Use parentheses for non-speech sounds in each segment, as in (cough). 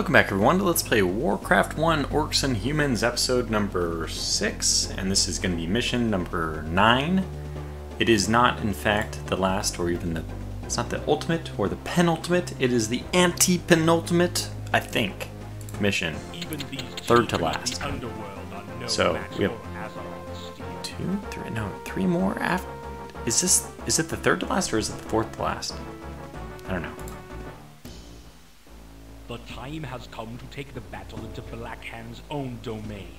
Welcome back everyone to Let's Play Warcraft 1 Orcs and Humans episode number 6 and this is going to be mission number 9. It is not in fact the last or even the it's not the ultimate or the penultimate, it is the anti-penultimate, I think, mission. Third to last. So we have two, three, no, three more after. Is this is it the third to last or is it the fourth to last? I don't know. The time has come to take the battle into Blackhand's own domain.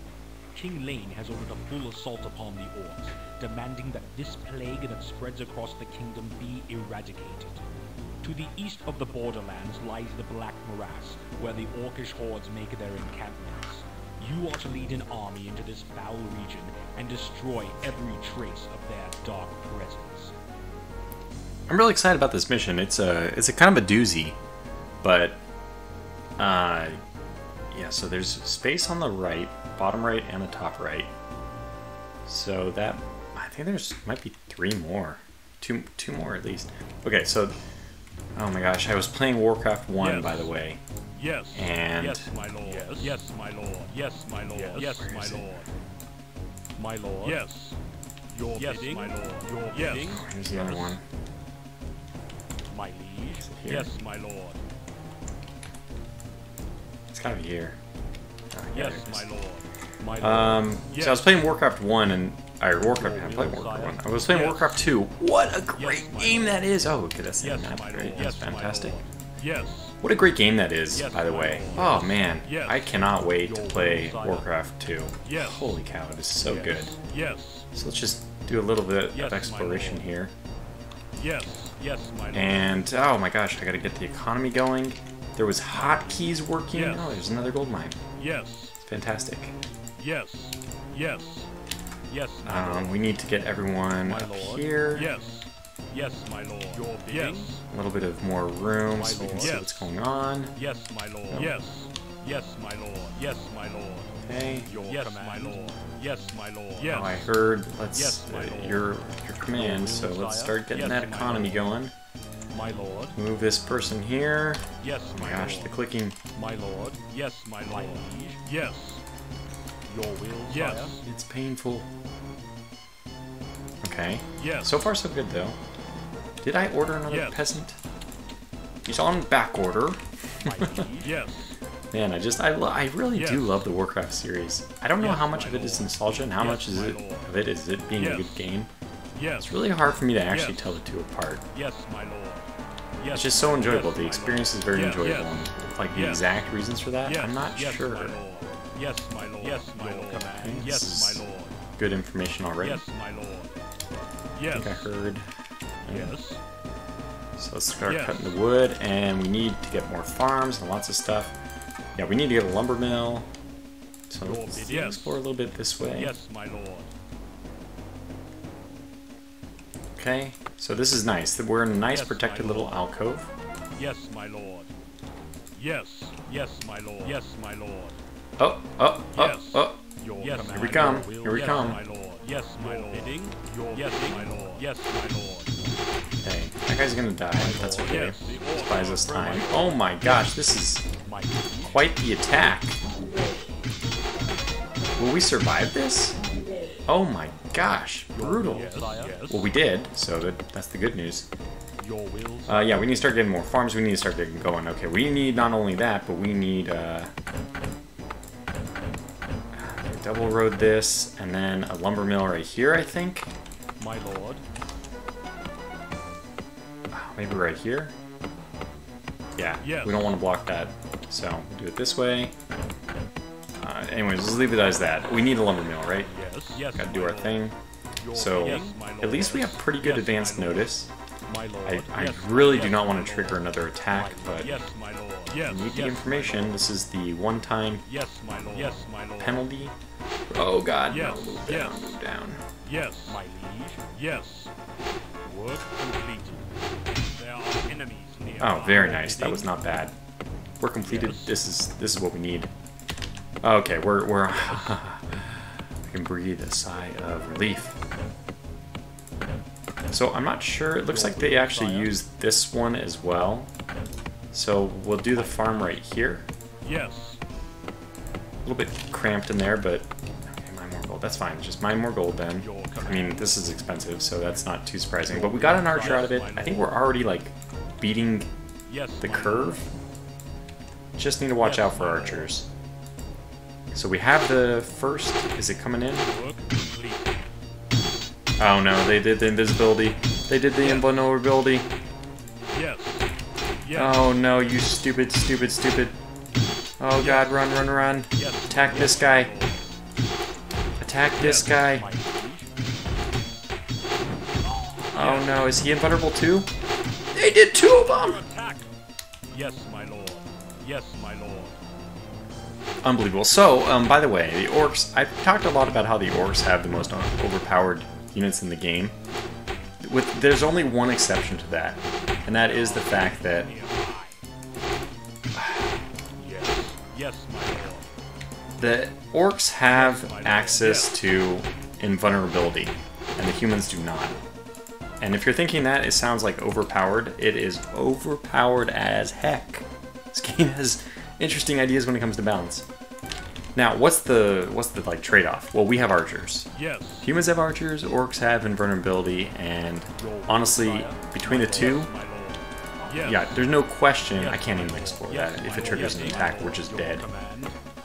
King Llane has ordered a full assault upon the orcs, demanding that this plague that spreads across the kingdom be eradicated. To the east of the borderlands lies the Black Morass, where the orcish hordes make their encampments. You are to lead an army into this foul region and destroy every trace of their dark presence. I'm really excited about this mission. It's a it's a kind of a doozy, but uh, yeah. So there's space on the right, bottom right, and the top right. So that I think there's might be three more, two two more at least. Okay, so oh my gosh, I was playing Warcraft One Yes. by the way. Yes. And- yes, my lord. Yes, yes my lord. Yes, my lord. Yes, Where my is it? lord. My lord. Yes. Your yes, bidding. my lord. Your Yes. bidding. Here's the other one. My liege. Yes, my lord. Gotta be here. Oh, yeah, Yes, my lord. My lord. Um, so I was playing Warcraft One and or Warcraft. I played Warcraft One. I was playing Yes. Warcraft Two. What a great my game that is! Oh, okay, that's yes, not my great. That's yes, fantastic. Yes. What a great game that is, Yes, by the way. Oh man, Yes. I cannot wait to play. Warcraft 2. Yes. Holy cow, it is so Yes. good. Yes. So let's just do a little bit Yes, of exploration here. Yes. Yes, my lord. And oh my gosh, I gotta get the economy going. There was hotkeys working. Yes. Oh, there's another gold mine. Yes. Fantastic. Yes. Yes. Yes. Um, we need to get everyone My up lord. here. Yes. Yes, my lord. Your bidding. Yes. A little bit of more room My so we can lord. see Yes. what's going on. Yes, my lord. Yes. Yes, my lord. Yes, my lord. Okay. Your yes, my lord. Yes, my lord. Yes. Oh, Yes. I heard. Let's Yes, my uh, lord. your your command. So will, let's sire. start getting Yes, that my economy lord. going. My lord. Move this person here. Yes, Oh my my gosh, lord. the clicking. My lord. Yes, my lord. Yes. Your will, yes. sire. It's painful. Okay. Yes. So far, so good though. Did I order another Yes. peasant? He's on back order. my. (laughs) Yes. Man, I just I I really do love the Warcraft series. I don't know Yes, how much of it is lord. nostalgia and how Yes, much is it lord. of it is it being a good game. Yes. It's really hard for me to actually Yes. tell the two apart. Yes, my lord. Yes. It's just so enjoyable. Yes, the experience is very Yes, enjoyable. yes. And, like the Yes. exact reasons for that, Yes, I'm not yes, sure. My lord. Yes, my lord. Yes, my lord. Yes, my lord. Good information already. Yes, my lord. Yes. I think I heard. Yes. So let's start Yes. cutting the wood, and we need to get more farms and lots of stuff. Yeah, we need to get a lumber mill. So let's explore a little bit this way. Yes, my lord. Okay, so this is nice. We're in a nice Yes, protected little alcove. Yes, my lord. Yes. Yes, my lord. Yes, my lord. Oh, oh, oh, oh. Yes. oh. Your Yes, Here we come. Here we yes, come. my lord. Yes, my lord. Bidding. Your yes, my lord. Yes, my lord. Okay, that guy's gonna die. That's okay. Yes. This buys us time. Oh my gosh, this is quite the attack. Will we survive this? Oh my gosh, brutal. Well, we did, so that, that's the good news. Uh, yeah, we need to start getting more farms. We need to start getting going. Okay, we need not only that, but we need uh, double road this, and then a lumber mill right here. I think. My lord. Maybe right here. Yeah. Yes. We don't want to block that, so do it this way. Uh, anyways, let's leave it as that. We need a lumber mill, right? Yes. Yes. Got to do our lord. thing. So yes, at least we have pretty good Yes, advanced my lord. notice. My lord. I, I Yes, really yes, do not want to lord. trigger another attack, but Yes, my lord. Yes. we need the information. This is the one-time Yes. Yes, penalty. Oh god, Yes, no, move yes. down, move down. Yes, my liege. Yes. Work completed. There are enemies near. Oh, very nice. That was not bad. We're completed. Yes. This is this is what we need. Okay, we're we're. I (laughs) can breathe a sigh of relief. So I'm not sure. It looks like they actually used this one as well. So we'll do the farm right here. Yes. A little bit cramped in there, but okay, mine more gold. That's fine. Just mine more gold then. I mean, this is expensive, so that's not too surprising. But we got an archer out of it. I think we're already like beating the curve. Just need to watch out for archers. So we have the first. Is it coming in? lord. Work complete. Oh no, they did the invisibility. They did the invulnerability. Yes. Yes. Oh no, you stupid, stupid, stupid. Oh god, run, run, run. Yes. Attack this guy. Attack this guy. Oh no, is he invulnerable too? They did two of them! Yes, my lord. Yes, my lord. Unbelievable. So, um, by the way, the orcs, I've talked a lot about how the orcs have the most overpowered units in the game. With There's only one exception to that, and that is the fact that the orcs have access to invulnerability, and the humans do not. And if you're thinking that, it sounds like overpowered. It is overpowered as heck. (laughs) This game has interesting ideas when it comes to balance. Now, what's the what's the like trade-off? Well, we have archers. Yes. Humans have archers, orcs have invulnerability, and honestly, between the two, Yes, my lord. Yes. yeah, there's no question. I can't even explore that. If it triggers an attack, we're just dead.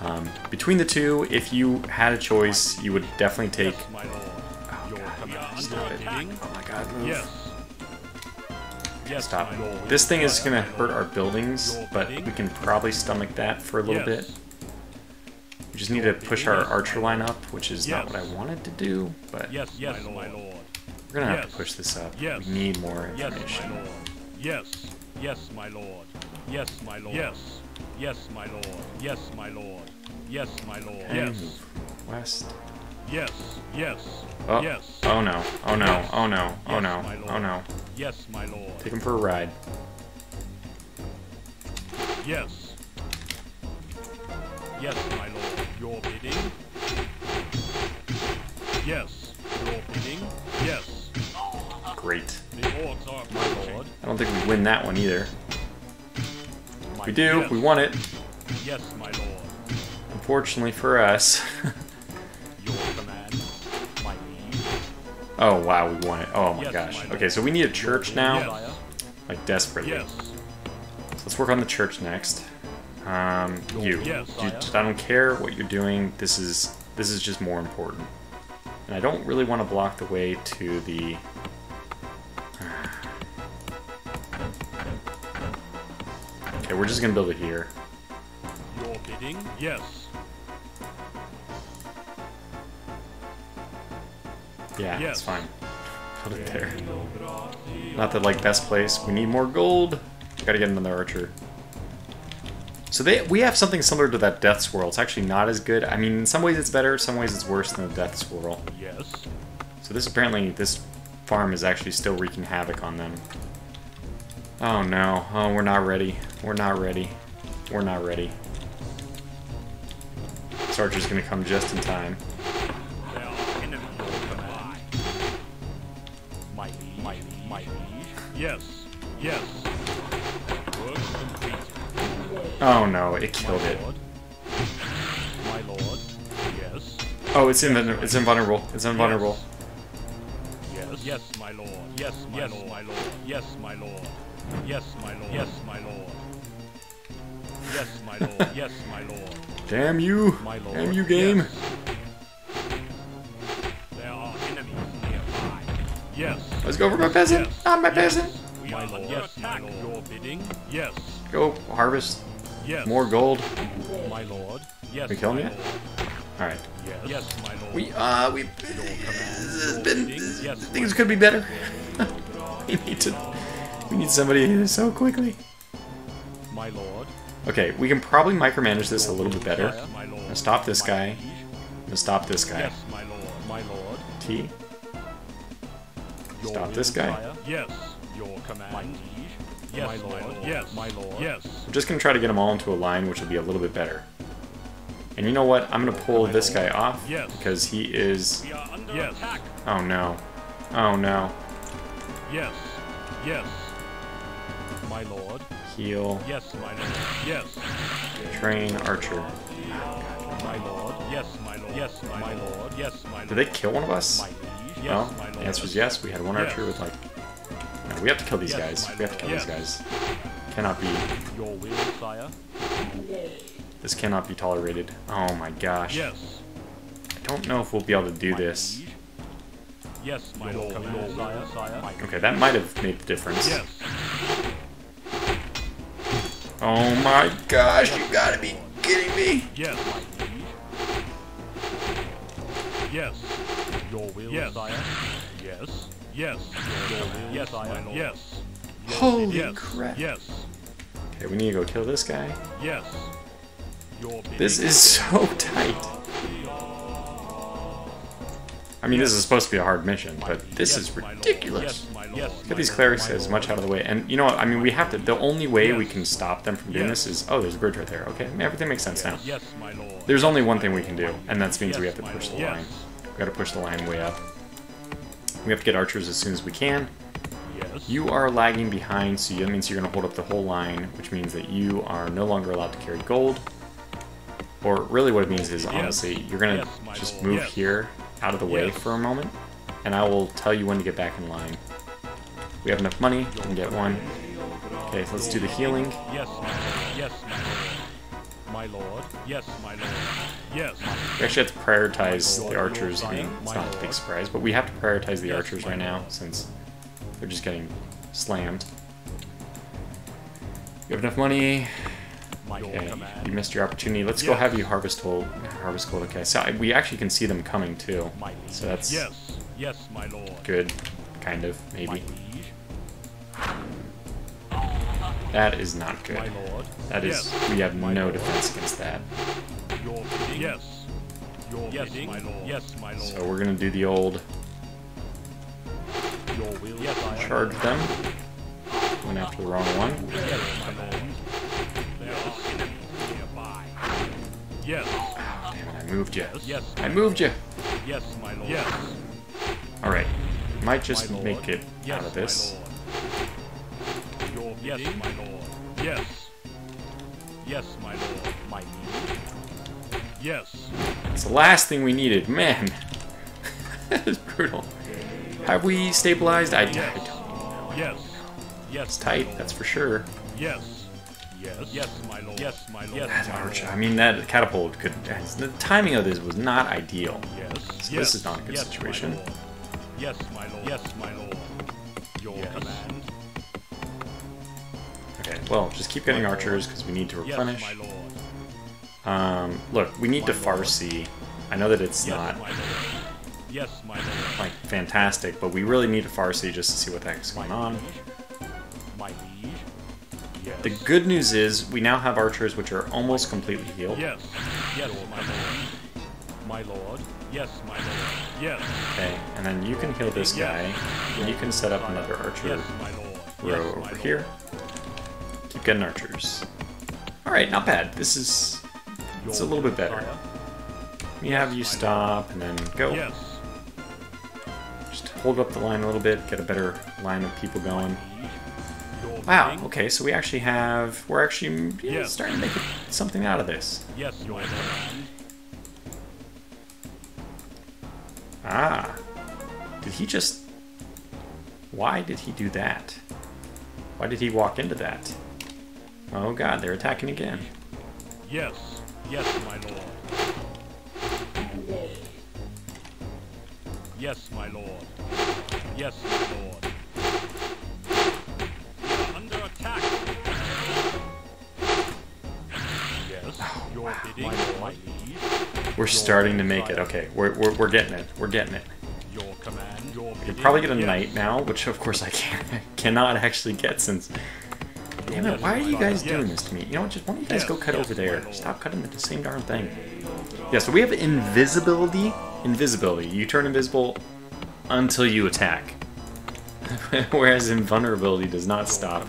Um, between the two, if you had a choice, you would definitely take. Yes, my lord. Your God, stop it. Oh my god, move. Stop. This thing is gonna hurt our buildings, but we can probably stomach that for a little bit. We just need to push our archer line up, which is not what I wanted to do, but Yes, yes, my lord. we're gonna have to push this up. We need more Yes, information. Yes. Yes, my lord. Yes, my lord. Yes. Yes, my lord. Yes, my lord. Yes, my lord. Yes. west. Yes. Yes. Oh, Yes. oh no, oh no, Yes. oh no, oh Yes, no, oh no. Yes, my lord. Take him for a ride. Yes. Yes, my lord. Your bidding. Yes. Your bidding. Yes. Great. The orcs are my lord. I don't think we win that one either. My- We do, Yes. we won it. Yes, my lord. Unfortunately for us. (laughs) oh wow, we won it. Oh my gosh. Okay, so we need a church now, like desperately. Yes. So let's work on the church next. Um, you. Yes, You- I don't care what you're doing. This is this is just more important. And I don't really want to block the way to the. (sighs) Okay, we're just gonna build it here. Your bidding. Yes. Yeah, Yes. it's fine. Put it there. Not the like best place. We need more gold. Gotta get another archer. So they we have something similar to that death swirl. It's actually not as good. I mean, in some ways it's better. In some ways it's worse than the death swirl. Yes. So this apparently this farm is actually still wreaking havoc on them. Oh no. Oh, we're not ready. We're not ready. We're not ready. This archer's gonna come just in time. Yes. Yes. Work complete. Oh no, it My killed it. lord. My lord. Yes. Oh, it's invulnerable. It's invulnerable. It's invulnerable. Yes. Yes, my lord. Yes, my yes, lord. my lord. Yes, my lord. Yes, my lord. Yes, my lord. Yes, my lord. Yes, my lord. Damn you! My lord. Damn you, game! Yes. Let's go for my peasant! Yes. Not my Yes. peasant! We my lord. Yes, my lord. Your bidding. Yes. Go harvest Yes. more gold. My lord. Yes. We kill him my. Alright. Yes. Yes, my lord. We, uh, we. Your has been. bidding. Yes, Things could be better. (laughs) we need to. We need somebody here so quickly. My lord. Okay, we can probably micromanage this a little bit better. Yes, my lord. Gonna stop this guy. I'm gonna stop this guy. Yes, my lord. My lord. T. Your Stop this guy. Yes. Your command. My liege. Yes, my lord. Yes, my lord. Yes. We're just gonna try to get them all into a line, which will be a little bit better. And you know what? I'm gonna pull this guy off Yes. because he is. We are under yes. Oh no. Oh no. Yes. Yes. My lord. Heal. Yes, my lord. Yes. Train archer. My lord. Yes, my lord. Yes, my lord. Yes, my lord. Did they kill one of us? My liege. Yes, No. my The answer is yes. We had one Yes. archer with like. No, we have to kill these Yes, guys. We have to kill lord. these guys. Cannot be. Your will, sire. This cannot be tolerated. Oh my gosh. Yes. I don't know if we'll be able to do My this. liege. Yes, my lord. Command, sire, sire. My Okay, that might have made the difference. Yes. Oh my gosh, you gotta be kidding me. Yes, my liege. Yes. Your will, Yes. sire. Yes. Yes. Your will, yes, sire. Yes. Holy Yes. crap. Yes. Okay, we need to go kill this guy. Yes. Your. This is so (laughs) tight. I mean, this is supposed to be a hard mission, but this is Yes, my ridiculous. Yes. Get these clerics as much out of the way. And you know what? I mean, we have to. The only way we can stop them from doing Yes. this is. Oh, there's a bridge right there. Okay, everything makes sense now. Yes, my lord. There's only one thing we can do, and that means we have to push the lord. line. We gotta push the line way up. We have to get archers as soon as we can. Yes. You are lagging behind, so that means you're gonna hold up the whole line, which means that you are no longer allowed to carry gold. Or really what it means is, honestly, you're gonna Yes, just move Yes. here out of the way for a moment, and I will tell you when to get back in line. We have enough money, we can get one. Okay, so let's do the healing. Yes. Yes, my lord. Yes, my lord. Yes. We actually have to prioritize My the lord, archers. Your mean, it's not a big surprise, but we have to prioritize the Yes, archers right now since they're just getting slammed. You have enough money. My Okay, you missed your opportunity. Let's go have you harvest gold. Harvest gold. Okay, so I- we actually can see them coming too. So that's Yes. Yes, my lord. good, kind of maybe. Liege. That is not good. My lord. That is Yes. we have My no lord. defense against that. Your. Yes. Your yes, bidding. my lord. Yes, my lord. So we're gonna do the old Your will. Yes, I charge them. Went after the wrong one. Yes, my lord. There are enemies nearby. Yes. Ah, damn it, I moved you. Yes. I moved you. Yes, my lord. Yes. All right, might just make it yes, out of this. My lord. Your yes, my lord. Yes. Yes, my lord. My liege. Yes. It's the last thing we needed. Man, (laughs) that is brutal. Have we stabilized? I, I Yes. don't know. Yes. Yes. It's tight, that's for sure. Yes. Yes. Yes, my lord. Yes, my lord. Yes, That my arch, lord. I mean, that catapult could. The timing of this was not ideal. Yes. So yes. this is not a good yes, my situation. lord. Yes, my lord. Yes, my lord. Your command. Well, just keep getting archers because we need to replenish. Yes, my lord. Um, look, we need to. Farsi. I know that it's not my lord. Yes, my lord. like fantastic, but we really need a Farsi just to see what the heck's going on. liege. My liege. Yes. The good news is we now have archers which are almost completely healed. Yes. Yes, my lord. My lord. Yes, my lord. Yes. Okay, and then you can heal this guy, and you can set up another archer row over here. Getting archers. Alright, not bad. This is it's a little bit better. We have you stop and then go. Yes. Just hold up the line a little bit, get a better line of people going. Wow, okay, so we actually have we're actually yeah, Yes. starting to make something out of this. Yes, your. Ah. Did he just Why did he do that? Why did he walk into that? Oh god, they're attacking again. Yes. Yes, my lord. Yes, my lord. Yes, my lord. Under attack. Yes. Your bidding, my liege. We're starting to make it. Okay, we're, we're, we're getting it. We're getting it. Your command. Your We bidding. could probably get a yes. knight now, which of course I can't, (laughs) cannot actually get since. Damn it! Why are you guys doing this to me? You know what? Just why don't you guys go cut over there? Stop cutting the same darn thing. Yeah, so we have invisibility. Invisibility. You turn invisible until you attack. (laughs) Whereas invulnerability does not stop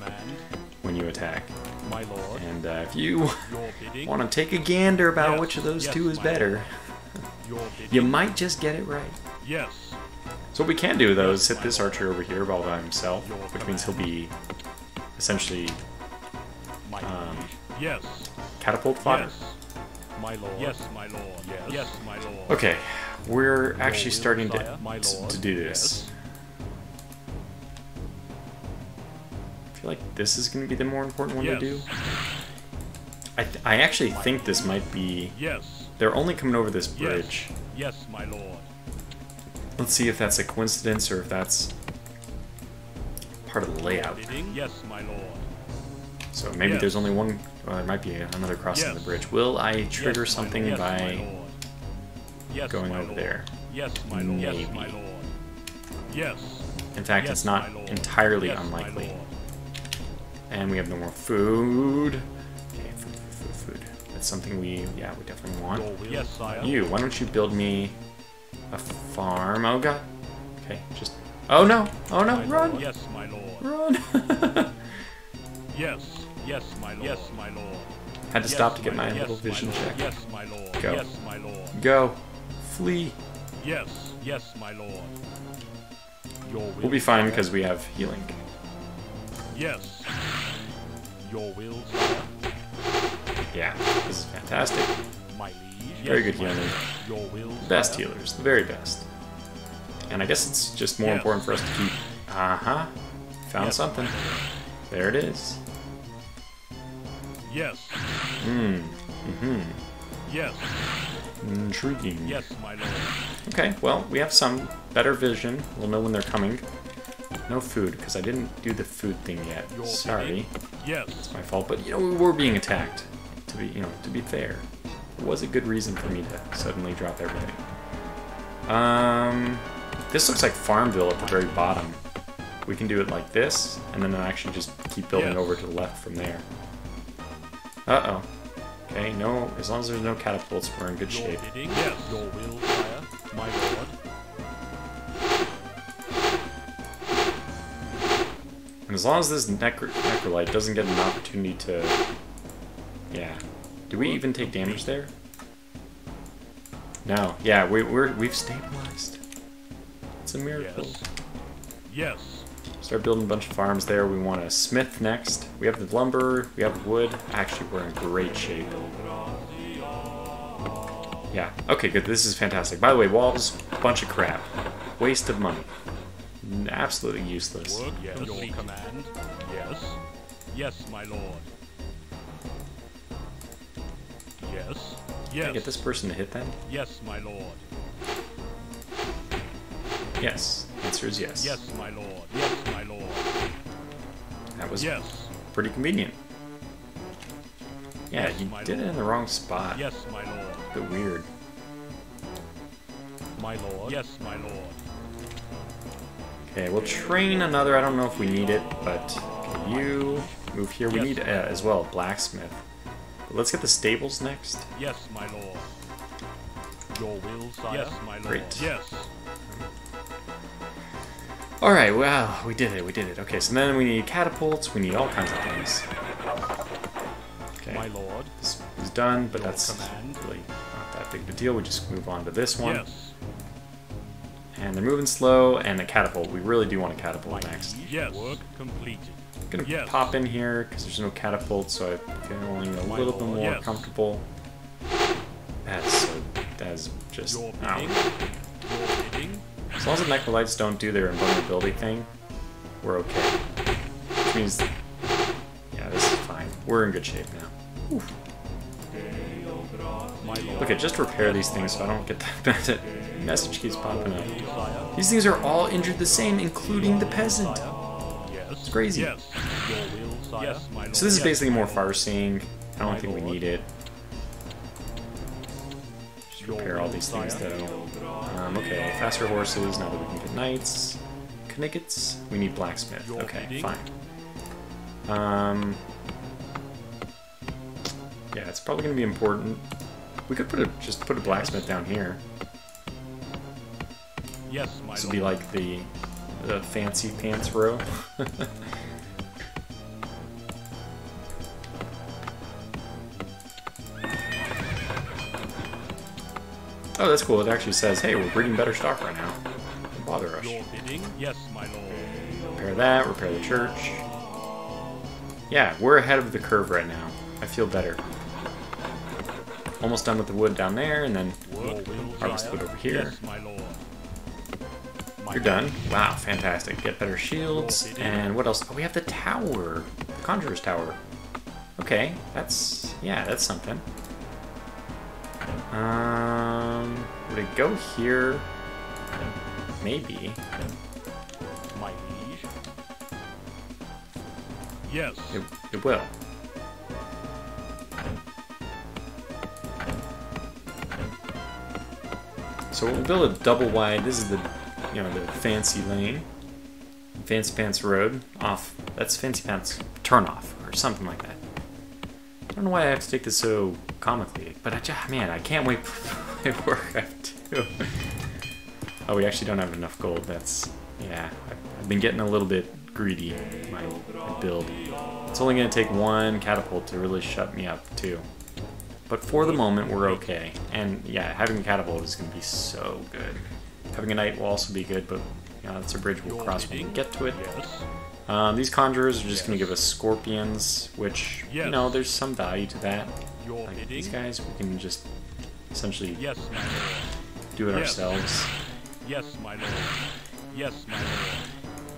when you attack. my lord. And uh, if you (laughs) want to take a gander about Yes, which of those yes, two is better, (laughs) you might just get it right. Yes. So what we can do though is hit this archer over here all by himself, which means he'll be essentially My Um. Yes. catapult fodder. Yes, my lord. Yes, my lord. Yes, yes my lord. Okay, we're actually will, starting to. My to, lord. to do this. Yes. I feel like this is going to be the more important one Yes. to do. I, th- I actually think this might be... Yes, They're only coming over this bridge. Yes, my lord. Let's see if that's a coincidence or if that's part of the layout. Yes, my lord. So maybe Yes. there's only one... Well, there might be another crossing Yes. the bridge. Will I trigger Yes, something. Yes, by... Yes, going over lord. there? Yes, my lord. Yes, Maybe. my lord. Yes. In fact, yes, it's not entirely yes, unlikely. And we have no more food. Okay, food, food, food, food. That's something we, yeah, we definitely want. Oh, yes, sire. You, why don't you build me a farm? Oh god. Okay, just. Oh no! Oh no! My Run! lord. Yes, my lord. Run! (laughs) Yes. Yes, my lord. Yes, my lord. Had to Yes, stop to get my lord. little yes, vision my lord. check. Yes, my lord. Go. Yes, my lord. Go! Flee! Yes. Yes, my lord. Your will. We'll be fine because we have healing. Yes. Your will, sire. Yeah, this is fantastic. My liege. Very yes, good my healing. Your will. Best healers, the very best. And I guess it's just more Yes. important for us to keep. Uh huh. Found Yes, something. There it is. Yes. Hmm. Mm Yes. Intriguing. Yes, my lord. Okay, well, we have some better vision. We'll know when they're coming. No food, because I didn't do the food thing yet. Your Sorry. Yes. It's my fault, but you know, we were being attacked. To be, you know, to be fair. It was a good reason for me to suddenly drop everything. Um, this looks like Farmville at the very bottom. We can do it like this, and then I actually just keep building Yes. over to the left from there. Uh-oh. Okay, no, as long as there's no catapults, we're in good Your shape. bidding. Yes. Your will, sire. My lord. And as long as this necro necrolyte doesn't get an opportunity to... Yeah. Do we even take damage there? No. Yeah, we, we're, we've stabilized. It's a miracle. Yes. Yes. Start building a bunch of farms there. We want a smith next. We have the lumber. We have wood. Actually, we're in great shape. Yeah. Okay, good. This is fantastic. By the way, walls, bunch of crap. Waste of money. Absolutely useless. Work yes. your command. Yes. Yes, my lord. Yes. Can I Yes. get this person to hit them? Yes, my lord. Yes. Answer is yes. Yes, my lord. Yes, my lord. That was Yes. pretty convenient. Yeah, Yes, my did it in the wrong spot. Yes, my lord. A bit weird. My lord. Yes, my lord. Okay, we'll train another. I don't know if we need it, but you move here. We Yes. need uh, as well blacksmith. But let's get the stables next. Yes, my lord. Your will, sire. Yes, my lord. Great. Yes. All right, wow, we did it. We did it. Okay, so then we need catapults. We need all kinds of things. Okay, My lord. this is done, but Your that's command. really not that big of a deal. We just move on to this one. Yes. And they're moving slow, and a catapult. We really do want a catapult My next. Yes. Work completed. I'm gonna Yes. pop in here because there's no catapult, so I'm feeling a My little bit more yes. comfortable. That's so. That's just. Long as the necrolytes don't do their invulnerability thing, we're okay. Which means, yeah, this is fine. We're in good shape now. Lord. Look just repair these things so I don't get that, (laughs) that message keeps popping up. These things are all injured the same, including the peasant. Yes. It's crazy. Yes. Your will, sire. Yes, my lord. So this is basically more lord. far seeing. I don't think we need it. Repair all these things sire. that I don't. Um, okay, faster horses. Now that we can get knights, Knickets? We need blacksmith. Okay, fine. Um. Yeah, it's probably going to be important. We could put a just put a blacksmith down here. Yes, my This would be like the the fancy pants row. (laughs) oh, that's cool. It actually says, "Hey, we're breeding better stock right now." Don't bother us. Yes, my lord. Repair that. Repair the church. Yeah, we're ahead of the curve right now. I feel better. almost done with the wood down there, and then harvest wood over here. Yes, my lord. My You're done. Wow, fantastic. Get better shields. And what else? Oh, we have the tower. The Conjurer's Tower. Okay, that's... Yeah, that's something. Um... Would it go here? Maybe. My liege. Yes. It, it will. So we'll build a double wide. This is the, you know, the fancy lane, fancy pants road off. That's fancy pants turn off or something like that. I don't know why I have to take this so comically, but I just, man, I can't wait (laughs) work. Oh, we actually don't have enough gold. That's yeah. I've, I've been getting a little bit greedy my, my build. It's only going to take one catapult to really shut me up too. But for the moment, we're okay. And yeah, having a catapult is going to be so good. Having a knight will also be good, but you know, that's a bridge we'll cross when we get to it. Um, these conjurers are just going to give us scorpions, which, you know, there's some value to that. Like these guys, we can just essentially Yes, my lord. do it Yes. ourselves. Yes, my lord. Yes, my lord.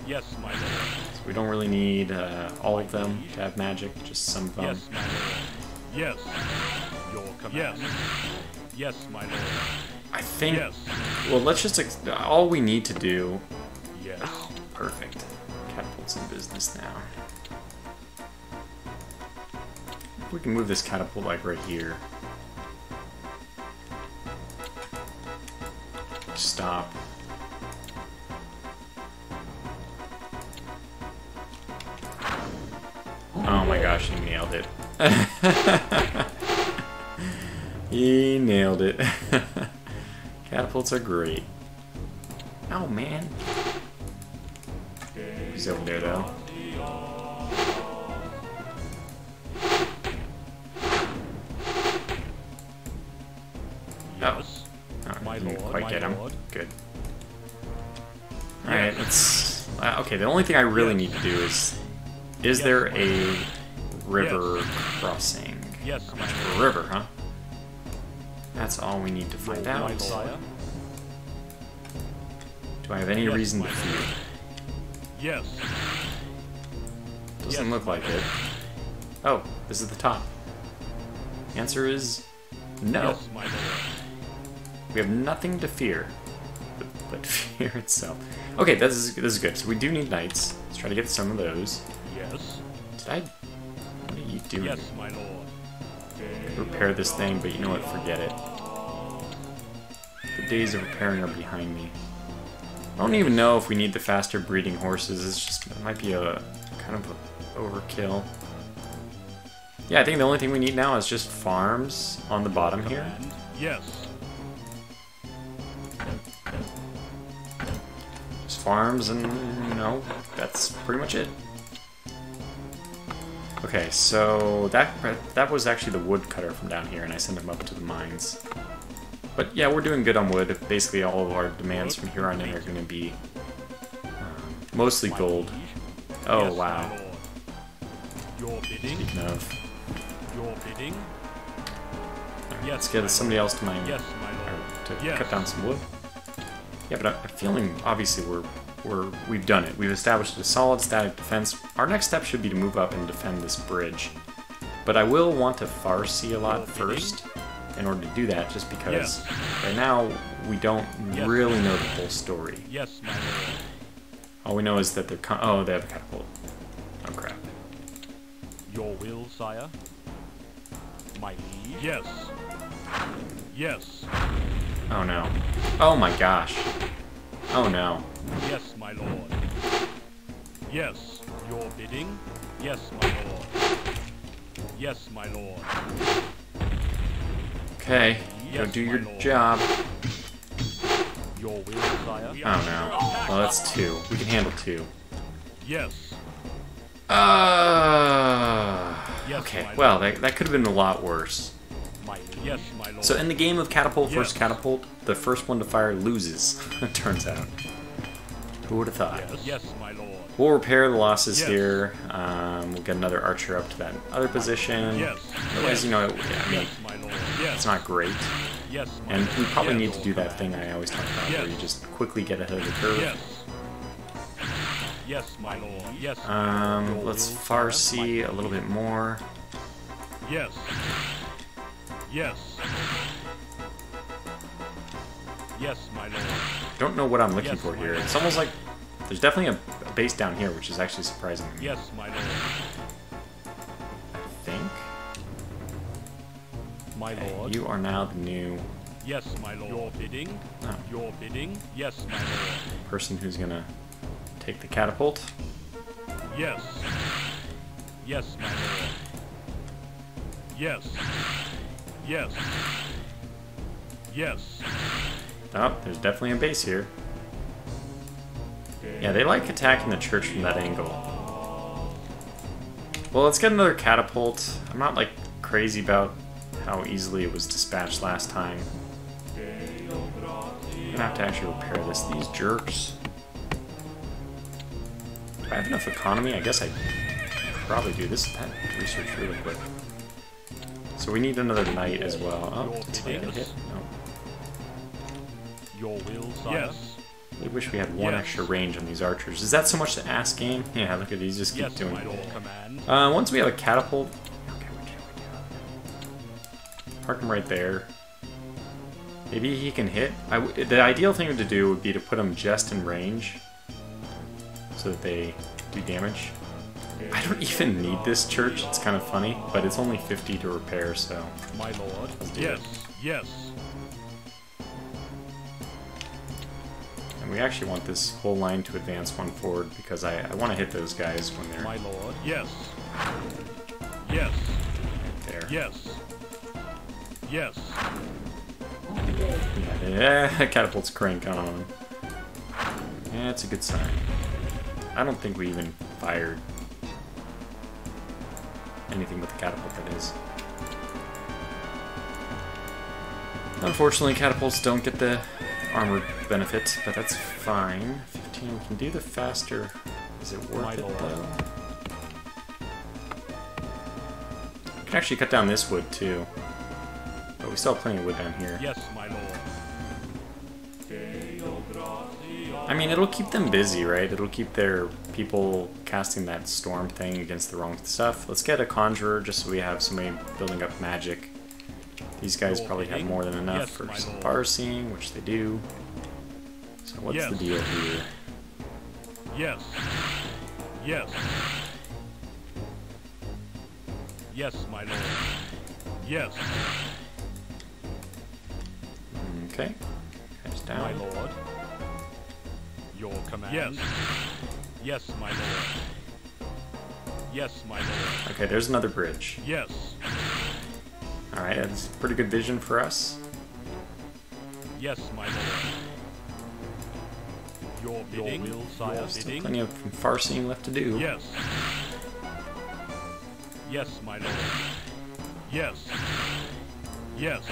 Yes, my lord. So we don't really need uh, all of them to have magic, just some of them. Yes, my lord. Yes. Your command. Yes. Yes, my lord. I think. Yes. Well, let's just. Ex- all we need to do. Yes. Perfect. Catapult's in business now. We can move this catapult like right here. Stop. Oh my gosh, he nailed it. (laughs) he nailed it. (laughs) Catapults are great. Oh man. He's over there though. Okay, the only thing I really need to do is... Is there a river crossing? Yes, Not much of a river, huh? That's all we need to find out. Do I have any reason to fear? Yes. Doesn't look like it. Oh, this is the top. Answer is no. We have nothing to fear, but, but (laughs) fear itself. Okay, this is this is good. So we do need knights. Let's try to get some of those. Yes. Did I? What are you doing? Yes, my lord. Repair this thing, but you know what? Forget it. The days of repairing are behind me. I don't even know if we need the faster breeding horses. It's just it might be a kind of a overkill. Yeah, I think the only thing we need now is just farms on the bottom here. Yes. Farms and, you know, that's pretty much it. Okay, so that that was actually the woodcutter from down here, and I sent him up to the mines. But yeah, we're doing good on wood. Basically, all of our demands from here on in are going to be um, mostly gold. Oh, wow. lord. Your bidding. Speaking of, Your bidding. Alright, let's get somebody else to mine Yes, my or lord. to cut down some wood. Yeah, but I'm feeling obviously we're we're we've done it. We've established a solid static defense. Our next step should be to move up and defend this bridge. But I will want to Farsi a lot first in order to do that, just because Yes. right now we don't Yes. really know the whole story. Yes, my lord. All we know is that they're con- oh they have a catapult. Oh crap. Your will, sire. My liege. Yes. Yes. Oh no. Oh my gosh. Oh no. Yes, my lord. Yes. Your bidding. Yes, my lord. Yes, my lord. Okay, go Yes, do your lord. job. Your will, sire. Oh no. Well, that's two. We can handle two. Yes. Uh, Yes, okay, well, that, that could have been a lot worse. Yes, my lord. So in the game of catapult versus Yes. catapult, the first one to fire loses, (laughs) it turns out. Who would have thought? yes. my lord. We'll repair the losses Yes. here. Um, we'll get another archer up to that other position. Yes. Otherwise, you know, yeah, I mean, Yes, my lord. Yes. It's not great. And we probably need to do that thing I always talk about where you just quickly get ahead of the curve. Yes. Yes, my lord. Yes. Um, let's will, Farsi a little bit more. Yes. Yes. Yes, my lord. Don't know what I'm looking Yes, for here. lord. It's almost like there's definitely a, a base down here, which is actually surprising. Yes, my lord. I think My Okay, lord. you are now the new Yes, my lord. Your bidding. Oh. Your bidding. Yes, my lord. person who's gonna take the catapult. Yes. Yes, my lord. Yes. Yes. Yes. Oh, there's definitely a base here. Yeah, they like attacking the church from that angle. Well, let's get another catapult. I'm not like crazy about how easily it was dispatched last time. I'm gonna have to actually repair this. These jerks. Do I have enough economy? I guess I probably do. This that research really quick. So we need another knight as well. Oh, did Toyota hit? No. Your will. Yes. We wish we had one Yes. extra range on these archers. Is that so much to ask, game? Yeah, look at these. Just keep Yes, doing it. Uh, once we have a catapult, okay, we do, we do. Park him right there. Maybe he can hit. I w the ideal thing to do would be to put them just in range, so that they do damage. I don't even need this church. It's kind of funny, but it's only 50 to repair, so My lord. Yes. Yes. and we actually want this whole line to advance one forward because I, I want to hit those guys when they're My lord. Yes. Yes. there. Yes. Yes. Yeah, (laughs) catapult's crank on. Yeah, it's a good sign. I don't think we even fired anything with the catapult, that is. Unfortunately, catapults don't get the armor benefit, but that's fine. 15, can do the faster. Is it worth My it, though? We can actually cut down this wood, too. But we still have plenty of wood down here. Yes, I mean, it'll keep them busy, right? It'll keep their people casting that storm thing against the wrong stuff. Let's get a conjurer just so we have somebody building up magic. These guys probably have more than enough Yes, for some far seeing, which they do. So what's Yes. the deal here? Yes. Yes. Yes, my lord. Yes, Okay. Guys my lord. Your command. Yes. Yes, my lord. Yes, my lord. Okay, there's another bridge. Yes. Alright, that's pretty good vision for us. Yes, my lord. Your bidding. Your will, sire. Still bidding. plenty of far seeing left to do. Yes. Yes, my lord. Yes. Yes.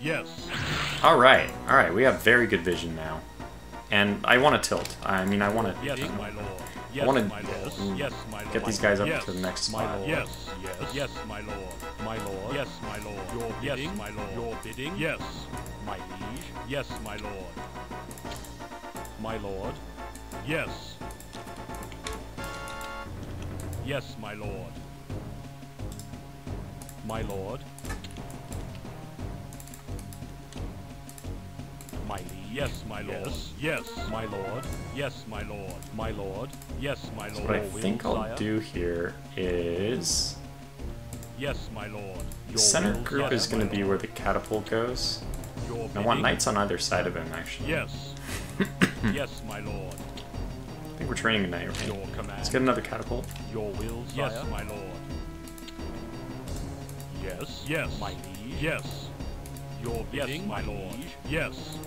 Yes. Alright, alright, we have very good vision now. And I want to tilt. I mean, I want to Yes, my lord. Yes, wanna, my lord. mm, Yes, get these guys up yes, to the next spot. Yes, yes, yes, my lord. My lord. Yes, my lord. Your bidding. Yes, my lord. Your bidding. Yes, my liege. Yes, my lord. My lord. Yes. Yes, my lord. My lord. Yes, my lord. Yes, my lord. Yes, my lord. My lord. Yes, my lord. What I think I'll sire. do here is Yes, my lord. the Your center will, group sire, is going to be where the catapult goes. I want knights on either side of him, actually. Yes. (coughs) yes, my lord. I think we're training a knight, right? Your command. Let's get another catapult. Your will, sire. Yes, my lord. Yes. Yes. My liege. Yes. Your bidding, yes, my lord. Yes.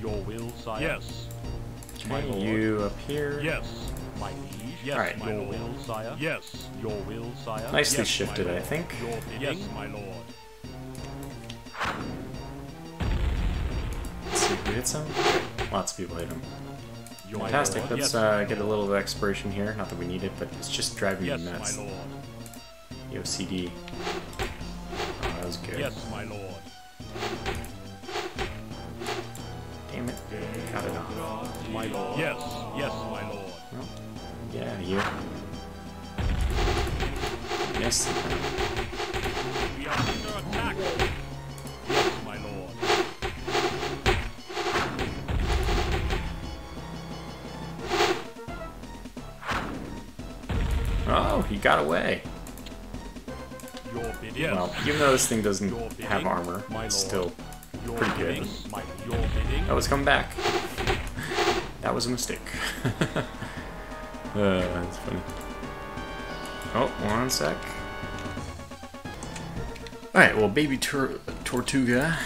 Your will, sire. Yes. My Okay, lord. you appear? Yes. My liege. Yes, Alright. my your will, sire. Yes. Your will, sire. Nicely yes, shifted, I think. Your yes, my lord. Let's see if we hit some. Lots of people hit him. Your Fantastic. lord. Let's yes, uh, get a lord. little exploration here. Not that we need it, but it's just driving Yes, me nuts. my lord. You You CD. Oh, that was good. Yes, my lord. Damn it. Got it off. My lord. Yes, yes, my lord. Well, get out of here. Yes. We are under attack. Yes, my lord. Oh, he got away. Your Well, even though this thing doesn't have armor, it's still pretty good. bidding. My, your bidding. Oh, it's come back. That was a mistake. (laughs) uh, that's funny. Oh, one sec. Alright, well, Baby Tor- Tortuga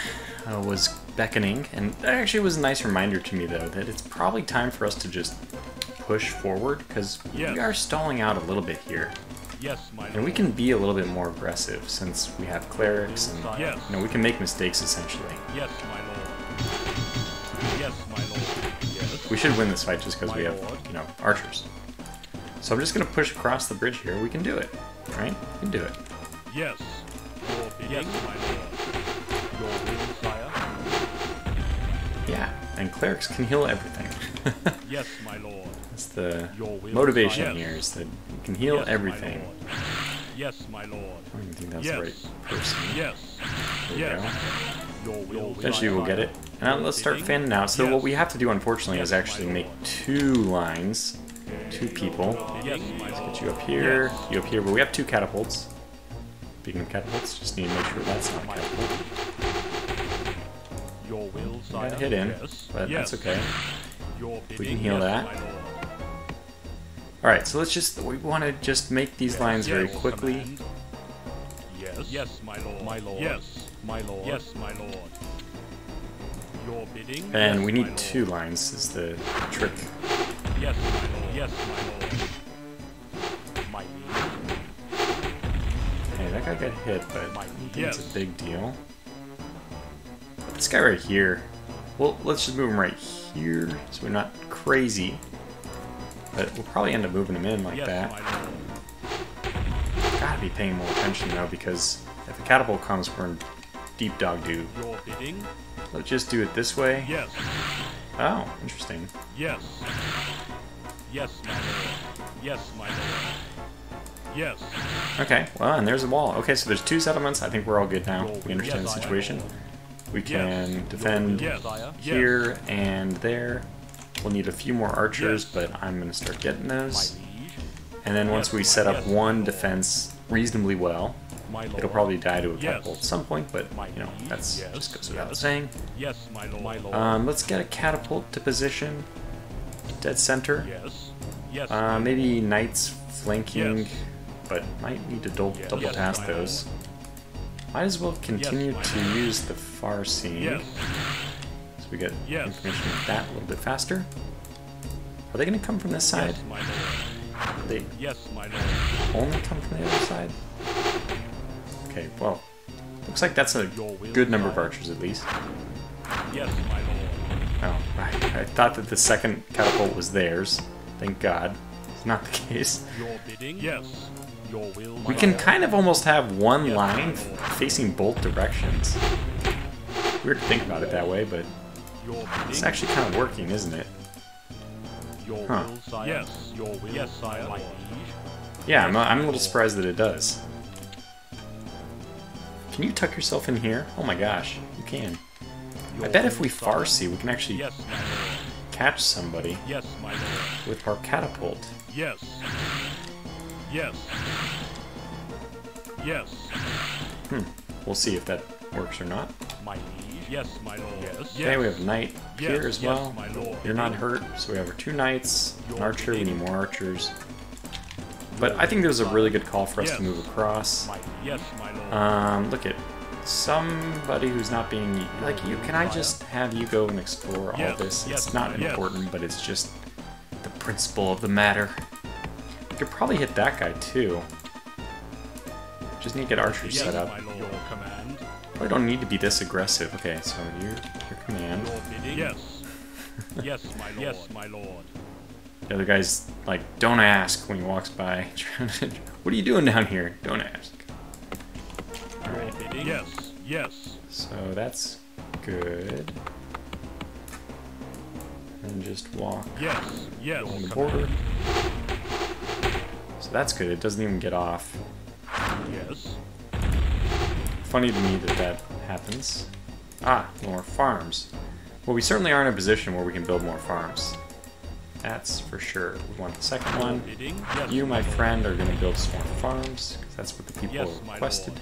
uh, was beckoning, and that actually was a nice reminder to me, though, that it's probably time for us to just push forward, because we are stalling out a little bit here. Yes, my lord. And we can be a little bit more aggressive, since we have clerics, and Yes. you know, we can make mistakes, essentially. Yes, my lord. Yes, my lord. Yes. We should win this fight just because we have, lord. you know, archers. So I'm just gonna push across the bridge here. We can do it, right? We can do it. Yes. Your bidding. Yes, my lord. Your will, sire. Yeah, and clerics can heal everything. (laughs) Yes, my lord. That's the motivation here is that we can heal Yes, everything. lord. Yes, my lord. I don't even think that's Yes. the right person. Yes. There Yes. Your will, Eventually we'll get it. Now let's start fanning out. So Yes. what we have to do, unfortunately, is my actually make two lines, two people. Yes, my lord. Get you up here, you up here, but we have two catapults. Speaking of catapults, just need to make sure that's not a My catapult. Your will, got hit in, but yes. that's okay. Your We can heal that. Alright, so let's just, we want to just make these lines very quickly. Yes. Yes, my lord. My lord. Yes, my lord. Yes, my lord. Your bidding. And we need two lines is the trick. Yes, my lord. Yes, my lord. My. Hey, that guy got hit, but I don't think it's a big deal. This guy right here, well, let's just move him right here so we're not crazy. But we'll probably end up moving him in like yes, that. Gotta be paying more attention though, because if a catapult comes, we're in deep dog bidding. Let's just do it this way. Yes. Oh, interesting. Yes. Yes, my lord. Yes, my lord. Yes. Okay, well, and there's a wall. Okay, so there's two settlements. I think we're all good now. We understand the situation. Know. We can Yes. defend Yes, sire. here and there. We'll need a few more archers, Yes. but I'm gonna start getting those. And then once Yes, we set up yes, one defense reasonably well, it'll probably die to a Yes. catapult at some point, but you know, that's yes, just goes without yes. saying. Yes, my lord. My lord. Um, let's get a catapult to position. Dead center. yes. Yes. Uh, maybe knights flanking, Yes. but might need to dou- Yes. double task my those. Might as well continue my to use the far scene. Yes. So we get Yes. information with that a little bit faster. Are they going to come from this side? Yes. They Yes, my lord. only come from the other side? Okay, well, looks like that's a good number of archers at least. Yes, my lord. Oh, I, I thought that the second catapult was theirs. Thank God. It's not the (laughs) case. Your bidding. Yes. Your will. We can kind of almost have one line facing both directions. Weird to think about it that way, but it's actually kind of working, isn't it? Huh. Yes. Your will. Yes, sire. My liege. Yeah, I'm, Yes, I'm a little surprised that it does. Can you tuck yourself in here? Oh my gosh, you can. I bet if we. Farsi, we can actually Yes, my lord. catch somebody Yes, my lord. with our catapult. Yes. Yes. Yes. Hmm. We'll see if that works or not. My liege. Yes, my lord. Yes. Okay, we have a knight Yes, here as well. my lord. You're not hurt, so we have our two knights, an Your archer, we need more archers. But I think there's a really good call for us Yes. to move across. My yes, my lord. Um, look at somebody who's not being like you. Can I just have you go and explore all this? yes, It's not important, but it's just the principle of the matter. We could probably hit that guy too. Just need to get archers yes, set up. my lord. Your command. Probably don't need to be this aggressive. Okay, so your your command. Your. Yes. (laughs) yes, my lord. Yes, my lord. The other guy's like, "Don't ask" when he walks by. (laughs) what are you doing down here? Don't ask. bidding? Yes, yes. So that's good. And just walk Yes, yes. on the border. So that's good. It doesn't even get off. Yes. Funny to me that that happens. Ah, more farms. Well, we certainly are in a position where we can build more farms. That's for sure. We want the second one. Yes, You, my friend, are going to build some more farms, because that's what the people Yes, requested.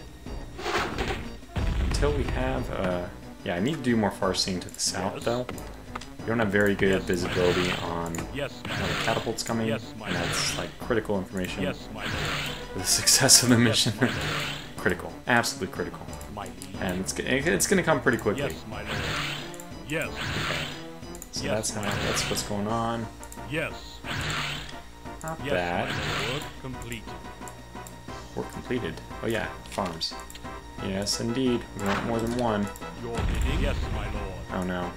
Until we have, uh, yeah, I need to do more far seeing to the south, Yes. though. We don't have very good Yes, visibility on Yes, the catapults coming, Yes, and that's like critical information Yes, for (laughs) the success of the mission. critical, absolutely critical, and it's it's going to come pretty quickly. Yes, my. Yes, So Yes, that's how that's what's going on. yes, Not yes, bad. lord. Complete. Work completed. Oh yeah, farms. Yes, indeed. We want more than one. Your bidding? Yes, my lord. Oh no.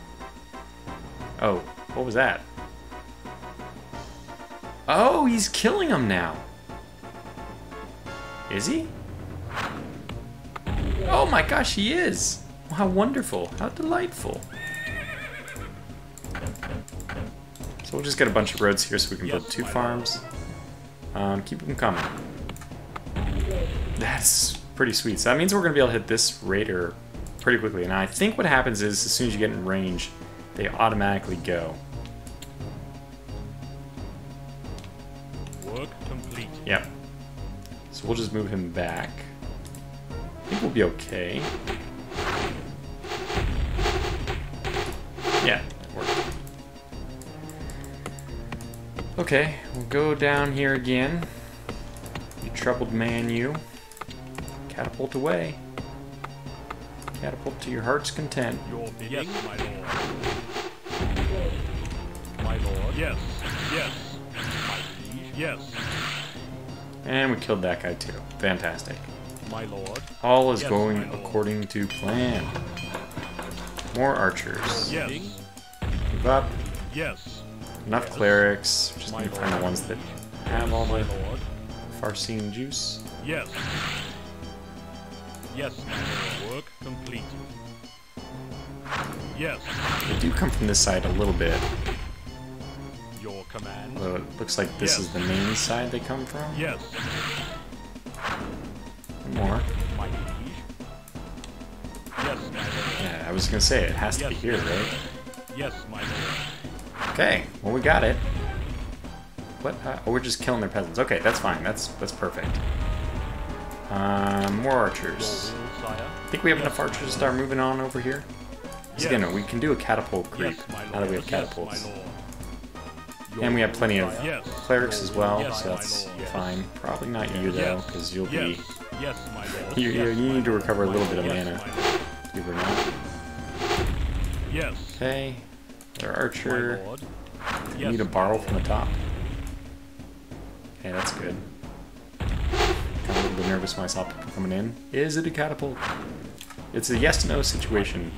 Oh, what was that? Oh, he's killing them now. Is he? Oh my gosh, he is. How wonderful. How delightful. So we'll just get a bunch of roads here so we can build two farms. Um, keep them coming. That's pretty sweet. So that means we're going to be able to hit this raider pretty quickly. And I think what happens is as soon as you get in range, they automatically go. Work complete. Yep. So we'll just move him back. I think we'll be okay. Yeah, worked. Okay, we'll go down here again. You troubled man, you. Catapult away. Catapult to your heart's content. Your bidding? Yes, my lord. My lord. Yes, yes. My? Yes, And we killed that guy too. Fantastic. my lord. All is Yes, going according to plan. More archers. Yes, Move up. yes. Enough Yes. clerics. Just My gonna find the ones that have all My the lord. Farseeing juice. Yes. Yes, my lord. Yes, They do come from this side a little bit. your command. Although it looks like this Yes. is the main side they come from. Yes, More. Yes. Yeah, I was gonna say it has to be here, right? Yes, my lord. Okay, well we got it. What? Uh, oh, we're just killing their peasants. Okay, that's fine. That's that's perfect. Um, more archers. I think we have Yes, enough archers to start moving on over here. Yes. again, we can do a catapult creep Yes, my now that we have catapults. my lord. Your And we have plenty of. Yes. clerics as well, Yes, so that's lord. Yes. fine. Probably not you though, because you'll Yes. be Yes, my lord. (laughs) You- you- you need to recover a little bit of mana. my believe it or not. Yes, Okay, their archer. my lord. You need to my borrow from the top. Okay, that's good. Little bit nervous when I saw people coming in. Is it a catapult? It's a yes/no situation.